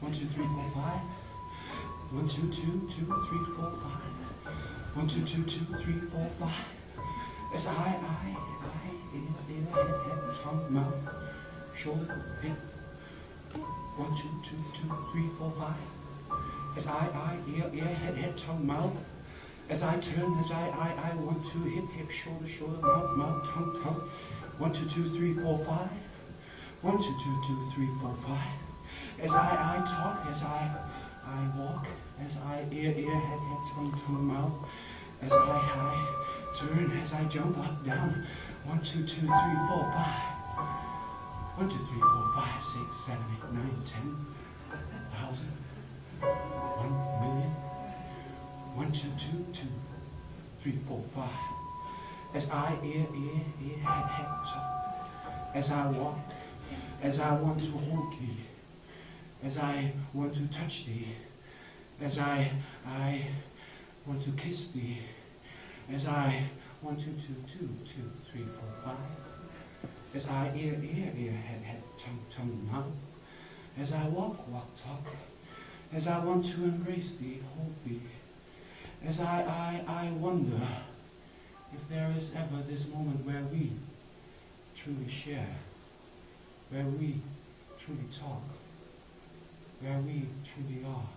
One, two, three, four, five. One, two, two, two, three, four, five. One, two, two, two, three, four, five. As I, I, I, ear, ear, head, head, tongue, mouth, shoulder, hip. One, two, two, two, three, four, five. As I, I, ear, ear, head, head, tongue, mouth. As I turn, as I, I, I, one, two, hip, hip, shoulder, shoulder, mouth, mouth, tongue, tongue. One, two, two, three, four, five. One, two, two, two, three, four, five. As I, I talk, as I, I walk, as I ear, ear, head, head, tongue, tongue, mouth. As I, I turn, as I jump up, down. One, two, two, three, four, five. One, two, three, four, five, six, seven, eight, nine, ten, thousand, one million. One, two, two, two, three, four, five. As I ear, ear, ear, head, head, talk. As I walk, as I want to hold thee, as I want to touch thee, as I, I want to kiss thee, as I want to, two, two, two, three, four, five, as I ear, ear, ear, head, head, tongue, tongue, mouth, as I walk, walk, talk, as I want to embrace thee, hold thee, as I, I, I wonder if there is ever this moment where we truly share, where we truly talk, where we truly are.